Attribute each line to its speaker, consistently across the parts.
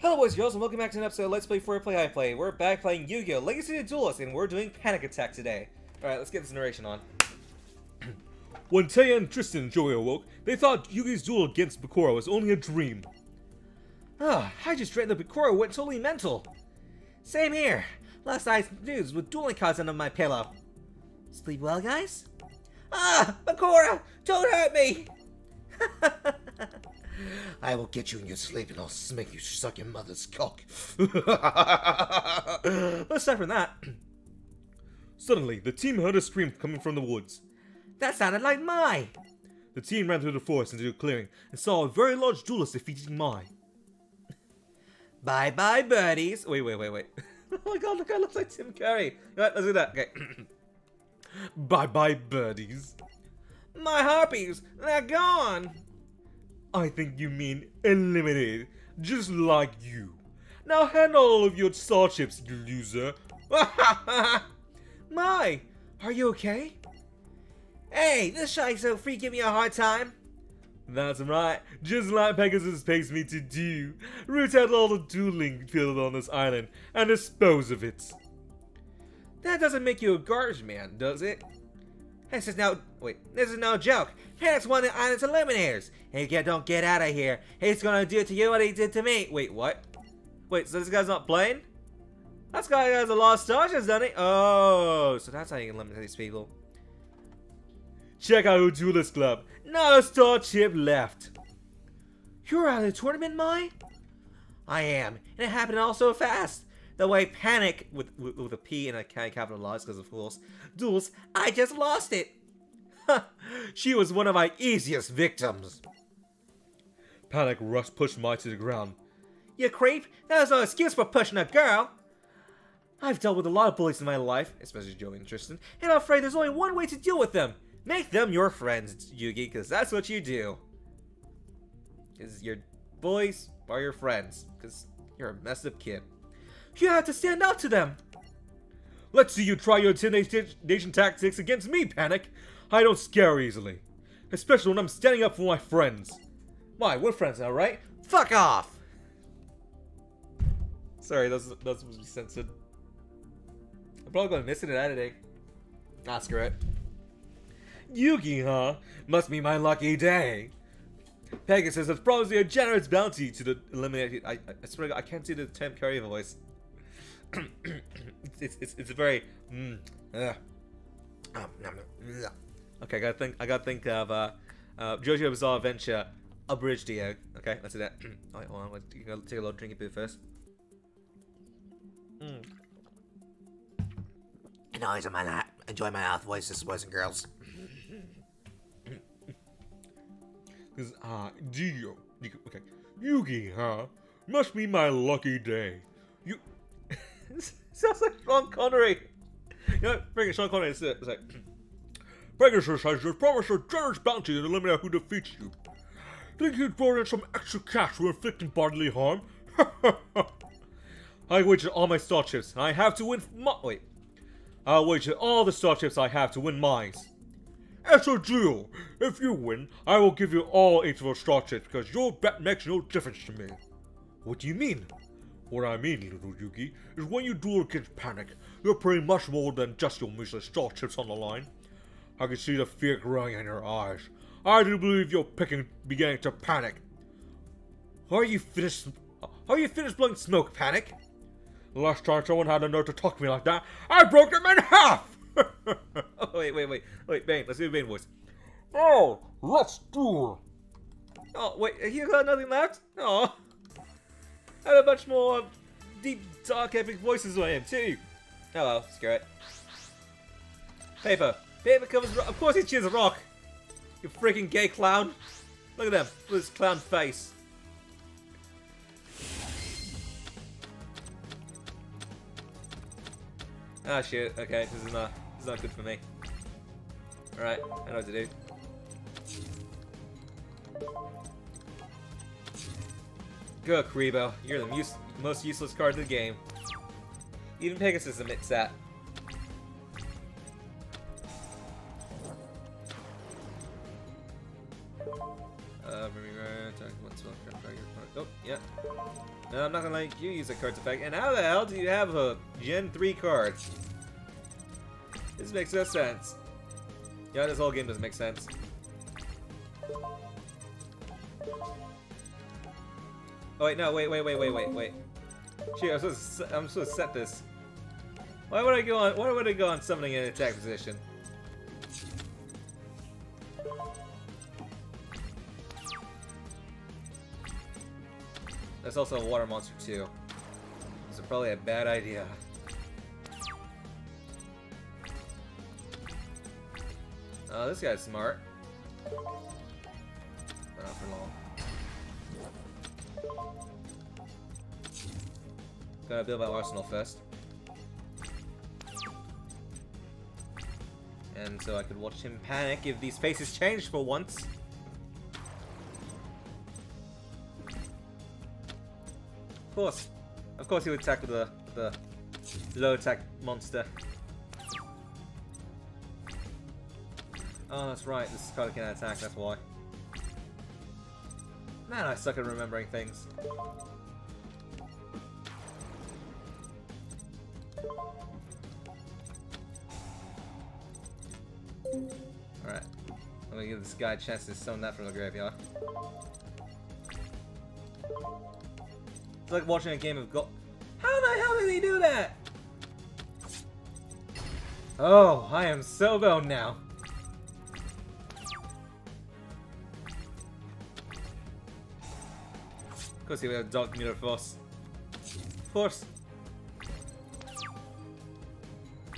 Speaker 1: Hello boys and girls and welcome back to an episode of Let's Play 4 Play I Play. We're back playing Yu-Gi-Oh! Legacy of the Duelist and we're doing Panic Attack today. Alright, let's get this narration on.
Speaker 2: When Taya and Tristan and Joey awoke, they thought Yugi's duel against Bakura was only a dream.
Speaker 1: Ah, I just dreamt that Bakura went totally mental. Same here. Last night's news with dueling cards under my pillow. Sleep well, guys? Ah, Bakura! Don't hurt me! I will get you in your sleep and I'll make you suck your mother's cock. Let's start from that.
Speaker 2: Suddenly, the team heard a scream coming from the woods.
Speaker 1: That sounded like Mai.
Speaker 2: The team ran through the forest into a clearing and saw a very large duelist defeating Mai.
Speaker 1: Bye bye, birdies. Wait, wait, wait, wait. oh my god, look, I look like Tim Curry. Right, let's do that. Okay.
Speaker 2: bye bye, birdies.
Speaker 1: My harpies, they're gone.
Speaker 2: I think you mean eliminated, just like you. Now hand all of your star chips, you loser.
Speaker 1: Mai, are you okay? Hey, this shy's so free give me a hard time.
Speaker 2: That's right, just like Pegasus pays me to do. Root out all the dueling field on this island and dispose of it.
Speaker 1: That doesn't make you a garbage man, does it? This is no wait, this is no joke. Parents won the island's eliminators. If you don't get out of here, he's gonna do to you what he did to me. Wait, what? Wait, so this guy's not playing? That guy has a lot of stars, doesn't he? Oh, so that's how you eliminate these people.
Speaker 2: Check out our Duelist Club. Not a star chip left.
Speaker 1: You're out of the tournament, Mai? I am, and it happened all so fast. The way PaniK, with, with, a P and a K capitalized because of course, duels, I just lost it. she was one of my easiest victims.
Speaker 2: PaniK rushed pushed Mai to the ground.
Speaker 1: You creep, that was no excuse for pushing a girl. I've dealt with a lot of bullies in my life, especially Joey and Tristan, and I'm afraid there's only one way to deal with them. Make them your friends, Yugi, because that's what you do. Because your bullies are your friends, because you're a messed up kid. You have to stand out to them.
Speaker 2: Let's see you try your intimidation tactics against me, PaniK. I don't scare easily. Especially when I'm standing up for my friends.
Speaker 1: Why, we're friends now, right? Fuck off! Sorry, that's, that's supposed to be censored. I'm probably gonna miss it in editing. Ah, screw it.
Speaker 2: Yugi, huh? Must be my lucky day. Pegasus has promised me a generous bounty to the eliminated. I, I, swear I can't see the Tim Curry voice. It's, it's, it's a very. Mm, uh,
Speaker 1: okay, I gotta think. I gotta think of uh, uh, JoJo Bizarre Adventure abridged Dio. Okay, let's do that. Alright, hold on. Let's take a little drinky bit first. Mm.
Speaker 3: Enjoy my enjoy my mouth voices, boys and girls.
Speaker 2: Cause ah, Dio, okay, Yugi, huh? Must be my lucky day. You
Speaker 1: sounds like Sean Connery. You know, it, Sean Connery. It's, uh, it's like
Speaker 2: Pegasus has just promised a generous bounty to eliminate who defeats you. Think you'd throw in some extra cash for inflicting bodily harm? I wager all my star chips. I have to win. Wait, I'll wager all the star chips I have to win mines. As a deal, if you win, I will give you all eight of those star chips because your bet makes no difference to me. What do you mean? What I mean, little Yugi, is when you duel against PaniK, you're putting much more than just your measly star chips on the line. I can see the fear growing in your eyes. I do believe you're picking, beginning to panic.
Speaker 1: Are you finished? Are you finished blowing smoke, PaniK?
Speaker 2: Last time someone had a nerve to talk to me like that, I broke him in half!
Speaker 1: oh, wait, wait, wait. Wait, Bane, let's do the Bane voice.
Speaker 2: Oh, let's do
Speaker 1: Oh, wait, you got nothing left? Oh. Have a bunch more deep, dark, epic voices than I am, too. Oh well, screw it. Paper. Paper covers rock. Of course he cheers a rock. You freaking gay clown. Look at them. Look at his clown face. Ah, shit. Okay, this is not, this is not good for me. Alright, I know what to do. Go, Kuriboh. You're the use most useless card in the game. Even Pegasus admits that. Uh, oh, yeah. No, I'm not gonna let you use a card's effect. And how the hell do you have a Gen 3 card? This makes no sense. Yeah, this whole game doesn't make sense. Oh wait, no, wait, wait, wait, wait, wait, wait. Shoot, I'm supposed to, I'm supposed to set this. Why would I go on? Why would I go on summoning in attack position? There's also a water monster too. This is probably a bad idea. Oh, this guy's smart. But not for long. Gotta build my arsenal first. And so I could watch him panic if these faces change for once. Of course. Of course he would attack with the, the low attack monster. Oh, that's right. This card can attack, that's why. Man, I suck at remembering things. Alright. I'm gonna give this guy a chance to summon that from the graveyard. It's like watching a game of Go- How the hell did he do that? Oh, I am so boned now. Of course he would have Dark Mirror Force. Of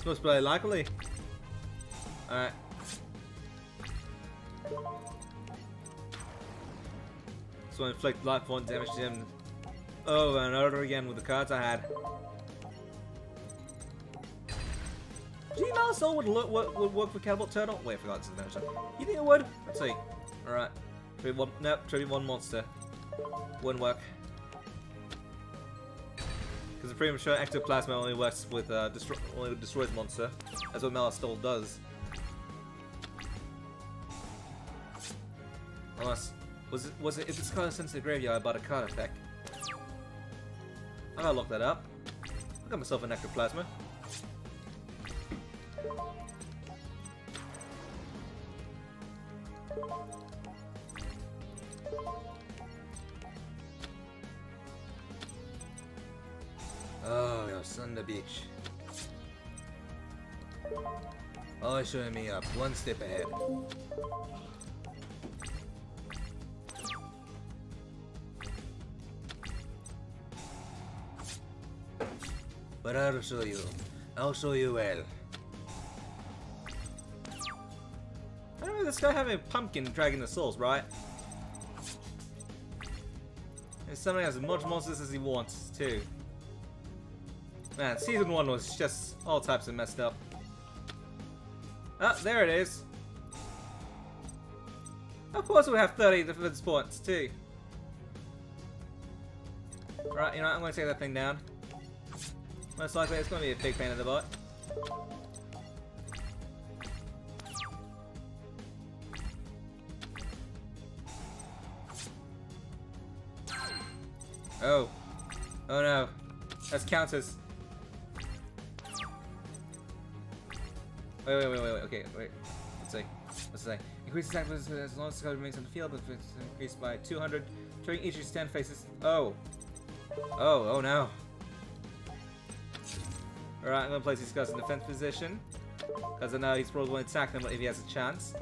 Speaker 1: Supposed to play likely. Alright. So I inflict life point damage to him over and over again with the cards I had. Do you Soul would, look, would, would work for Catapult Turtle? Wait, I forgot this adventure. You think it would? Let's see. Alright. Tribute one, no, tribute one monster. Wouldn't work. Because I'm pretty Ectoplasmer only works with, uh, destroy, only destroys monster. That's what Melastol does. Unless, was it, was it, if it's card sent to the graveyard, I bought a card effect. I gotta look that up. I got myself an Ectoplasmer. Oh, you're on the beach. Oh, Always showing me up, one step ahead. But I'll show you. I'll show you well. I don't know, this guy having a pumpkin dragging the souls, right? And summoning as much monsters as he wants, too. Man, season one was just all types of messed up. Ah, there it is. Of course we have 30 defense points, too. Right, you know what, I'm gonna take that thing down. Most likely it's gonna be a big pain in the butt. Oh. Oh no. That's counters. Wait, wait, wait, wait, wait, okay, wait. Let's see. Let's see. Increase attack as long as the card remains on the field, but it's increased by 200 during each of his 10 faces. Oh. Oh, oh no. Alright, I'm gonna place these guys in defense position. Because I know he's probably to attack them if he has a chance.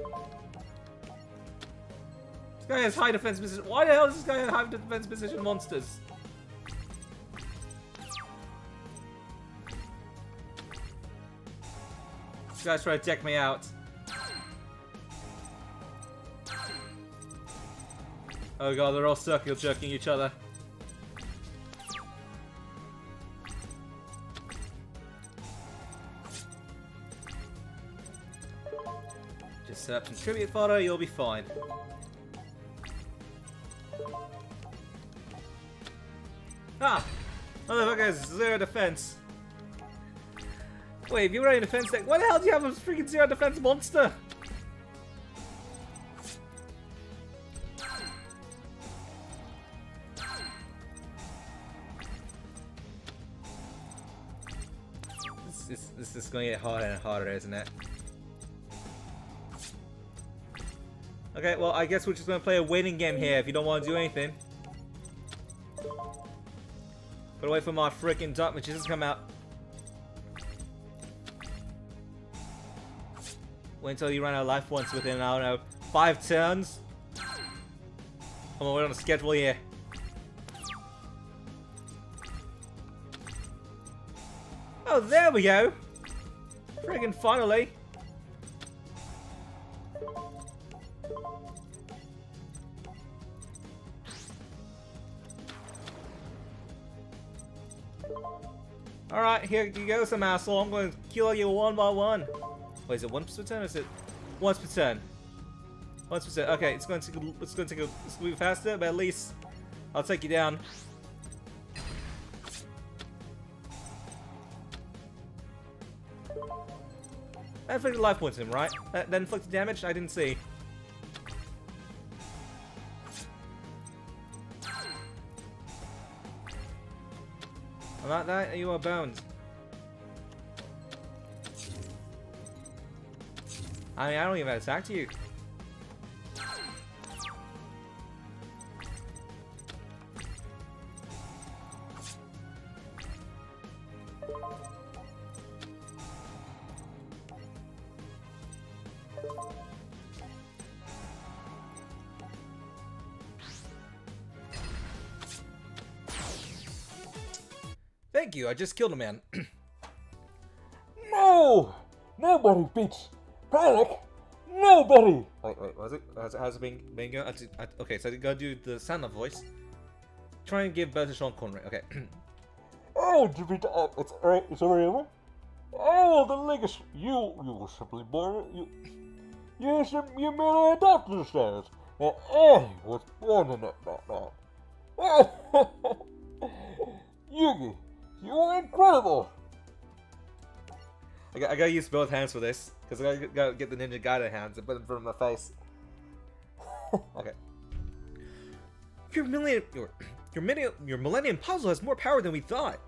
Speaker 1: This guy has high defense position. Why the hell is this guy in high defense position monsters? Guy's try to deck me out. Oh god, they're all circle jerking each other. Just set up some tribute fodder, you'll be fine. Ah! Motherfucker has zero defense. Wait, if you're running a defense deck, why the hell do you have a freaking zero defense monster? This is, this is going to get harder and harder, isn't it? Okay, well, I guess we're just going to play a waiting game here if you don't want to do anything. Gotta wait for my freaking duck, which doesn't come out. Wait until you run out of life once within, I don't know, five turns. Come on, we're on a schedule here. Oh, there we go! Friggin' finally! Alright, here you go, some asshole. I'm to kill you one by one. Wait, is it once per turn or is it once per turn? Once per turn. Okay, it's going to take a, it's going to take a, it's going to be faster, but at least I'll take you down. That inflicted life points him, right? That, that inflicted damage? I didn't see. I'm About that, you are bones. I mean, I don't even attack you. Thank you, I just killed a man.
Speaker 2: No! Nobody beats PaniK! Nobody!
Speaker 1: Wait, wait, was it? How's, how's it being, being going? I did- I- okay, so I gotta do the Santa voice. Try and give better Sean Connery. Okay.
Speaker 2: Oh, to beat uh, it's uh, it's over. Oh, the legacy. You you were simply born. You you you merely adopted the status. And I was born in that Batman. Yugi, you are incredible.
Speaker 1: I, I gotta use both hands for this. Because I gotta, gotta get the Ninja Gaiden hands and put them in front of my face. okay. Your millennium, your, your, millennium, your Millennium Puzzle has more power than we thought.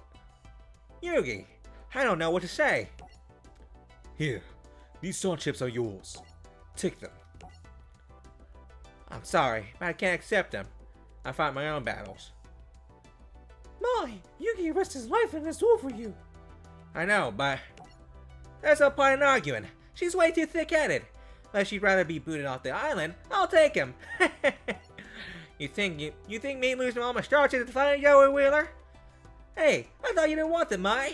Speaker 1: Yugi, I don't know what to say. Here, these star chips are yours. Take them. I'm sorry, but I can't accept them. I fight my own battles. Mai, Yugi risked his life in this duel for you. I know, but That's no point in arguing. She's way too thick-headed. Unless she'd rather be booted off the island, I'll take him. you think you you think me losing all my starches to find Joey Wheeler? Hey, I thought you didn't want them, Mai.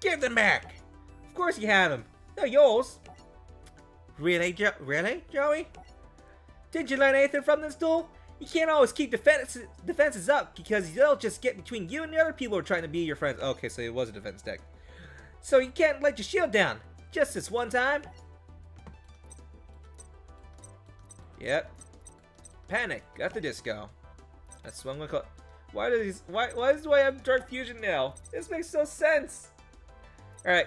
Speaker 1: Give them back. Of course you have them. They're yours. Really, jo really, Joey? Did you learn anything from this duel? You can't always keep defenses, defenses up because they'll just get between you and the other people who are trying to be your friends. Okay, so it was a defense deck. So you can't let your shield down. Just this one time. Yep. Panic at the disco. That's what I'm gonna call. Why does these? Why? Why why I have dark fusion now? This makes no sense. All right.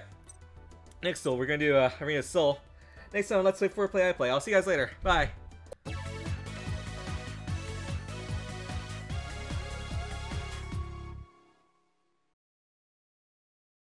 Speaker 1: Next soul, we're gonna do uh, Arena Soul. Next time, let's play for play I play. I'll see you guys later. Bye.